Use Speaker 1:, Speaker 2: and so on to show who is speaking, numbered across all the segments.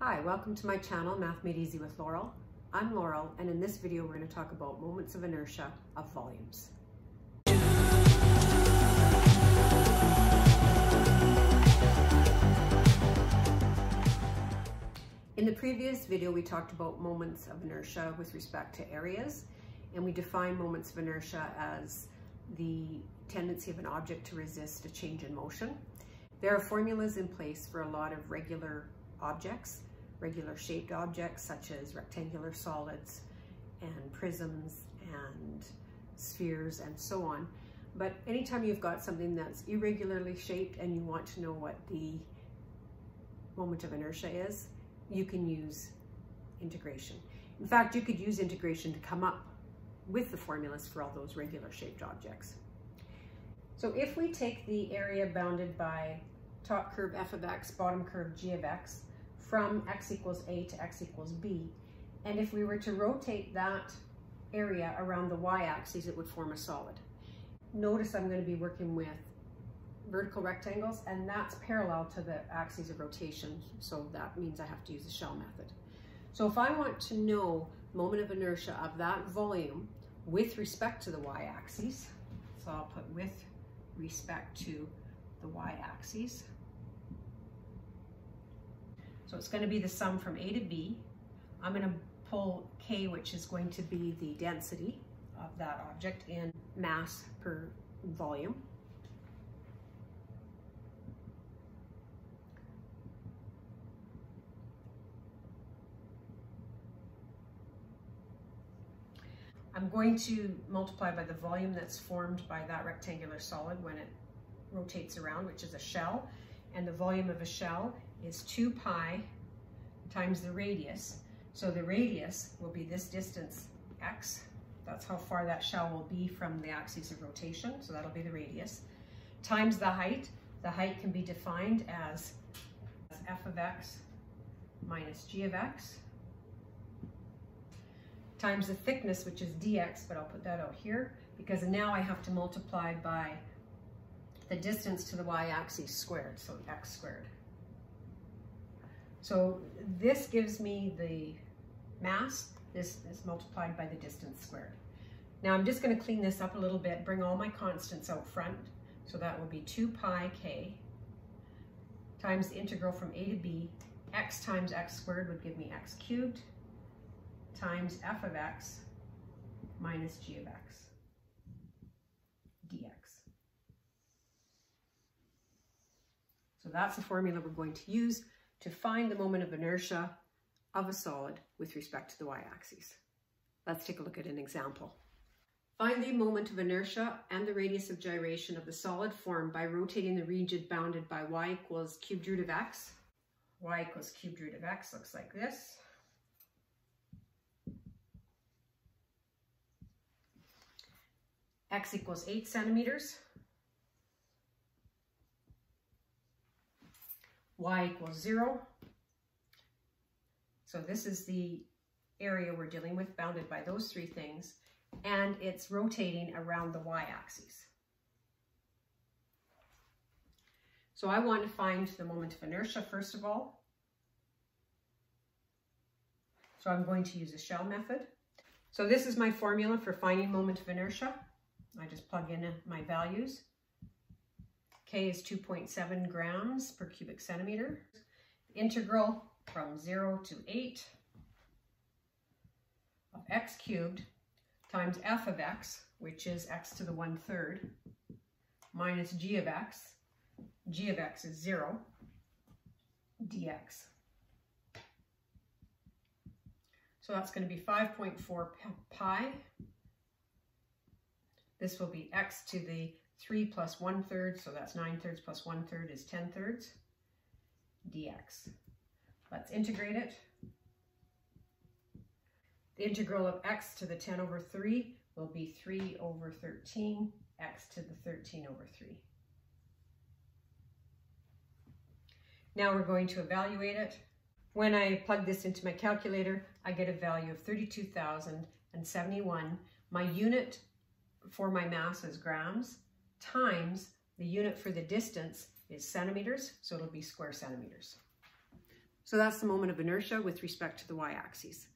Speaker 1: Hi, welcome to my channel, Math Made Easy with Laurel. I'm Laurel, and in this video we're going to talk about moments of inertia of volumes. In the previous video we talked about moments of inertia with respect to areas, and we define moments of inertia as the tendency of an object to resist a change in motion. There are formulas in place for a lot of regular objects, regular shaped objects such as rectangular solids and prisms and spheres and so on. But anytime you've got something that's irregularly shaped and you want to know what the moment of inertia is, you can use integration. In fact, you could use integration to come up with the formulas for all those regular shaped objects. So if we take the area bounded by top curve f of x, bottom curve g of x, from x equals a to x equals b, and if we were to rotate that area around the y-axis, it would form a solid. Notice I'm going to be working with vertical rectangles, and that's parallel to the axes of rotation, so that means I have to use the shell method. So if I want to know moment of inertia of that volume with respect to the y-axis, so I'll put with respect to the y-axis. So it's going to be the sum from A to B. I'm going to pull K, which is going to be the density of that object in mass per volume. I'm going to multiply by the volume that's formed by that rectangular solid when it rotates around, which is a shell. And the volume of a shell is 2 pi times the radius. So the radius will be this distance x. That's how far that shell will be from the axis of rotation. So that'll be the radius. Times the height. The height can be defined as f of x minus g of x times the thickness, which is dx, but I'll put that out here because now I have to multiply by the distance to the y-axis squared, so x squared. So this gives me the mass, this is multiplied by the distance squared. Now I'm just gonna clean this up a little bit, bring all my constants out front. So that will be 2 pi k times the integral from a to b, x times x squared would give me x cubed, times f of x minus g of x dx. So that's the formula we're going to use to find the moment of inertia of a solid with respect to the y-axis. Let's take a look at an example. Find the moment of inertia and the radius of gyration of the solid form by rotating the region bounded by y equals cubed root of x. y equals cubed root of x looks like this. x equals 8 centimeters, y equals 0. So this is the area we're dealing with, bounded by those three things, and it's rotating around the y-axis. So I want to find the moment of inertia first of all. So I'm going to use a shell method. So this is my formula for finding moment of inertia. I just plug in my values. K is 2.7 grams per cubic centimeter. Integral from 0 to 8 of x cubed times f of x, which is x to the 1 third, minus g of x. g of x is 0, dx. So that's going to be 5.4 pi this will be x to the 3 plus 1 third, so that's 9 thirds plus 1 third is 10 thirds dx. Let's integrate it. The integral of x to the 10 over 3 will be 3 over 13, x to the 13 over 3. Now we're going to evaluate it. When I plug this into my calculator, I get a value of 32,071. My unit for my mass is grams times the unit for the distance is centimeters, so it'll be square centimeters. So that's the moment of inertia with respect to the y-axis.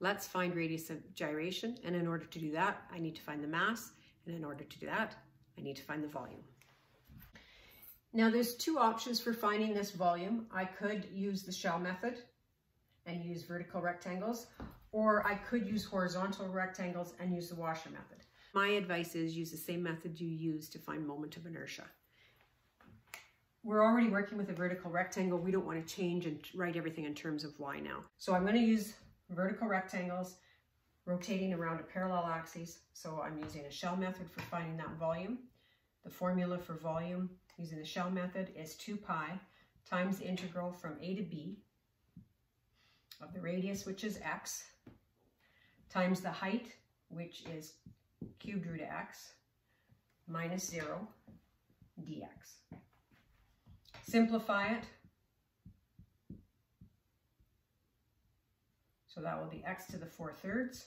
Speaker 1: Let's find radius of gyration, and in order to do that, I need to find the mass, and in order to do that, I need to find the volume. Now there's two options for finding this volume. I could use the shell method and use vertical rectangles, or I could use horizontal rectangles and use the washer method. My advice is use the same method you use to find moment of inertia. We're already working with a vertical rectangle. We don't want to change and write everything in terms of y now. So I'm going to use vertical rectangles rotating around a parallel axis. So I'm using a shell method for finding that volume. The formula for volume using the shell method is 2 pi times the integral from a to b of the radius, which is x, times the height, which is cubed root of x, minus 0 dx. Simplify it. So that will be x to the 4 thirds.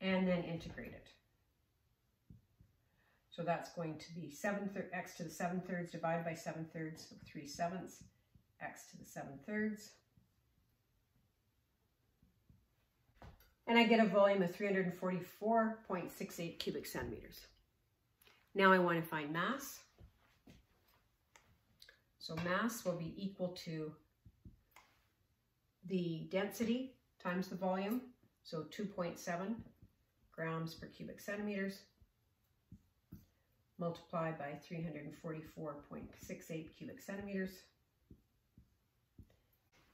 Speaker 1: And then integrate it. So that's going to be 7 x to the 7 thirds divided by 7 thirds, so 3 sevenths, x to the 7 thirds. And I get a volume of 344.68 cubic centimeters. Now I want to find mass. So mass will be equal to the density times the volume, so 2.7 grams per cubic centimeters, multiplied by 344.68 cubic centimeters,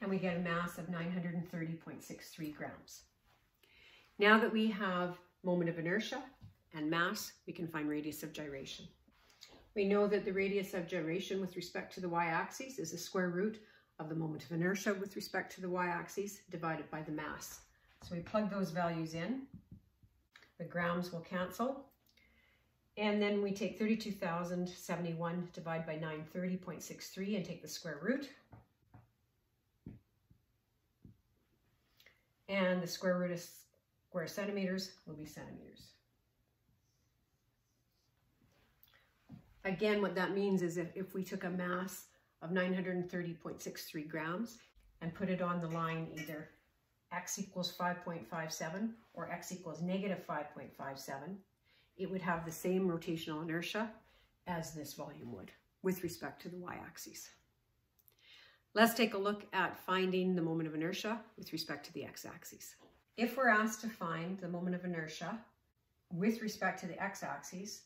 Speaker 1: and we get a mass of 930.63 grams. Now that we have moment of inertia and mass, we can find radius of gyration. We know that the radius of gyration with respect to the y-axis is the square root of the moment of inertia with respect to the y-axis divided by the mass. So we plug those values in. The grams will cancel. And then we take 32,071 divided by 930.63 and take the square root. And the square root of square centimeters will be centimeters. Again, what that means is if, if we took a mass of 930.63 grams and put it on the line either x equals 5.57 or x equals negative 5.57, it would have the same rotational inertia as this volume would with respect to the y-axis. Let's take a look at finding the moment of inertia with respect to the x-axis. If we're asked to find the moment of inertia with respect to the x-axis,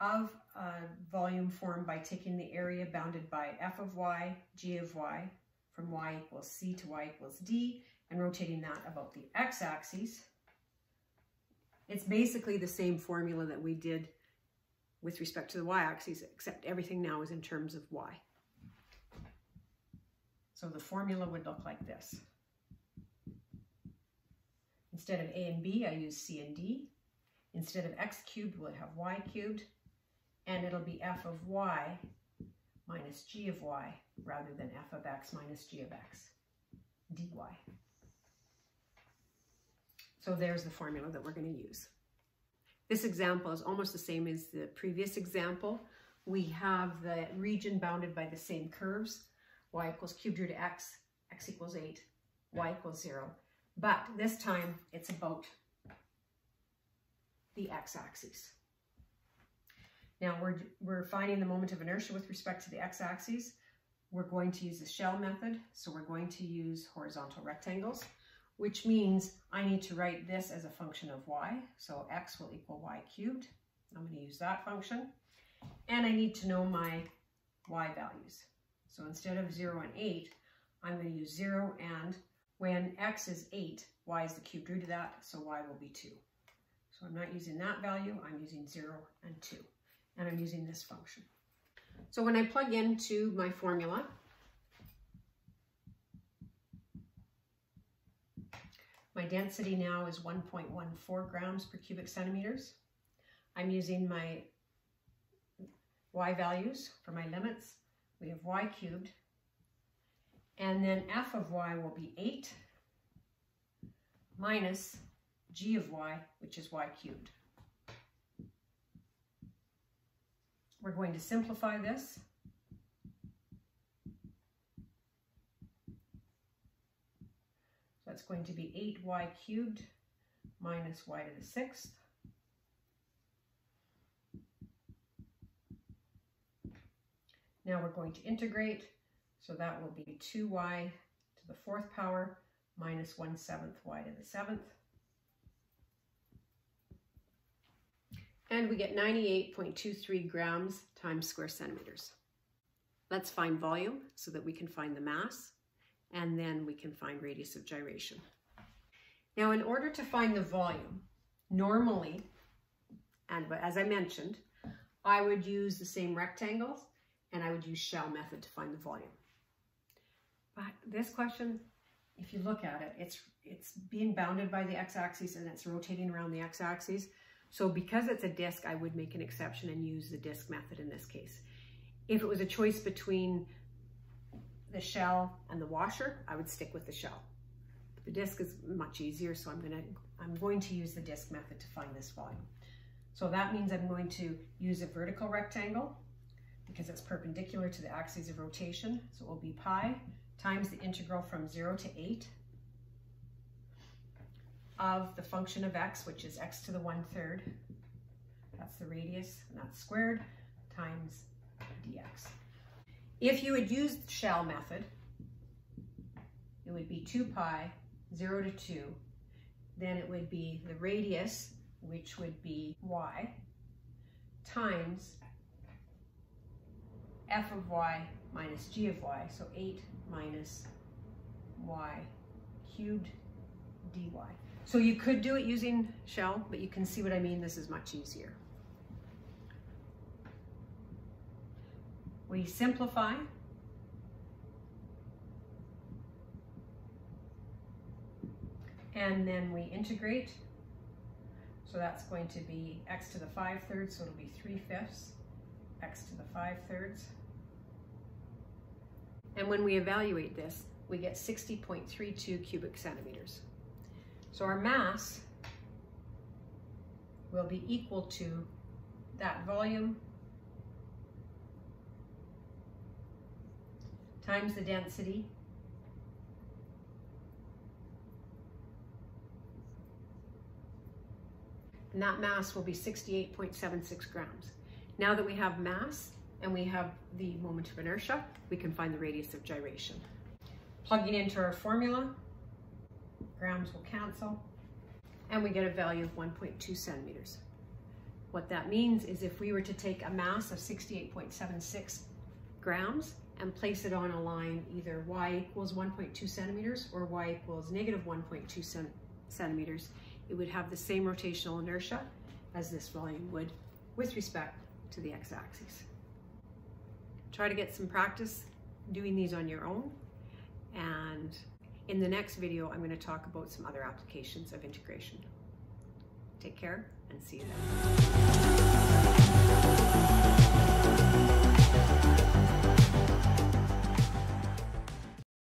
Speaker 1: of a volume formed by taking the area bounded by f of y, g of y, from y equals c to y equals d, and rotating that about the x-axis. It's basically the same formula that we did with respect to the y-axis, except everything now is in terms of y. So the formula would look like this. Instead of a and b, I use c and d. Instead of x cubed, we'll have y cubed and it'll be f of y minus g of y rather than f of x minus g of x dy. So there's the formula that we're going to use. This example is almost the same as the previous example. We have the region bounded by the same curves, y equals cubed root of x, x equals 8, y equals 0. But this time it's about the x-axis. Now we're, we're finding the moment of inertia with respect to the x-axis. We're going to use the shell method. So we're going to use horizontal rectangles, which means I need to write this as a function of y. So x will equal y cubed. I'm going to use that function. And I need to know my y values. So instead of 0 and 8, I'm going to use 0 and when x is 8, y is the cubed root of that, so y will be 2. So I'm not using that value, I'm using 0 and 2 and I'm using this function. So when I plug into my formula, my density now is 1.14 grams per cubic centimeters. I'm using my y values for my limits. We have y cubed, and then f of y will be 8 minus g of y, which is y cubed. We're going to simplify this. That's going to be 8y cubed minus y to the sixth. Now we're going to integrate, so that will be 2y to the fourth power minus 1 seventh y to the seventh. And we get 98.23 grams times square centimeters. Let's find volume so that we can find the mass and then we can find radius of gyration. Now in order to find the volume, normally, and as I mentioned, I would use the same rectangles and I would use shell method to find the volume. But this question, if you look at it, it's, it's being bounded by the x-axis and it's rotating around the x-axis. So because it's a disk, I would make an exception and use the disk method in this case. If it was a choice between the shell and the washer, I would stick with the shell. The disc is much easier, so I'm gonna I'm going to use the disc method to find this volume. So that means I'm going to use a vertical rectangle because it's perpendicular to the axis of rotation. So it will be pi times the integral from 0 to 8 of the function of x, which is x to the 1 third. That's the radius, and that's squared, times dx. If you had used the shell method, it would be 2 pi, 0 to 2. Then it would be the radius, which would be y, times f of y minus g of y, so 8 minus y cubed dy. So you could do it using shell, but you can see what I mean. This is much easier. We simplify. And then we integrate. So that's going to be x to the 5 thirds, so it'll be 3 fifths, x to the 5 thirds. And when we evaluate this, we get 60.32 cubic centimeters. So our mass will be equal to that volume times the density and that mass will be 68.76 grams. Now that we have mass and we have the moment of inertia, we can find the radius of gyration. Plugging into our formula, grams will cancel, and we get a value of 1.2 centimeters. What that means is if we were to take a mass of 68.76 grams and place it on a line either y equals 1.2 centimeters or y equals negative 1.2 centimeters, it would have the same rotational inertia as this volume would with respect to the x-axis try to get some practice doing these on your own. And in the next video, I'm going to talk about some other applications of integration. Take care and see you then.